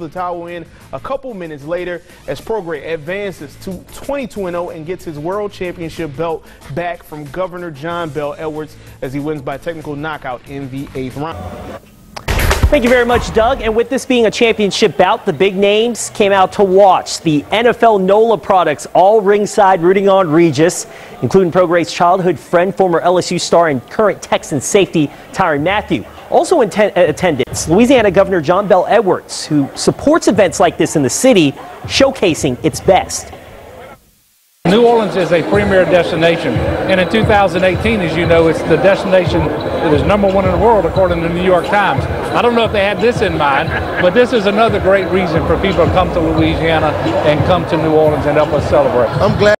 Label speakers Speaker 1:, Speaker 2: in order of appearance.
Speaker 1: the towel in a couple minutes later as Prograis advances to 22-0 and gets his world championship belt back from Governor John Bel Edwards as he wins by technical knockout in the eighth round.
Speaker 2: Thank you very much, Doug. And with this being a championship bout, the big names came out to watch. The NFL NOLA products all ringside rooting on Regis, including Prograis's childhood friend, former LSU star and current Texan safety Tyrann Mathieu. Also in uh, attendance, Louisiana Governor John Bel Edwards, who supports events like this in the city, showcasing its best.
Speaker 3: New Orleans is a premier destination, and in 2018, as you know, it's the destination that is number one in the world according to the New York Times. I don't know if they had this in mind, but this is another great reason for people to come to Louisiana and come to New Orleans and help us celebrate.
Speaker 4: I'm glad.